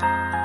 Bye.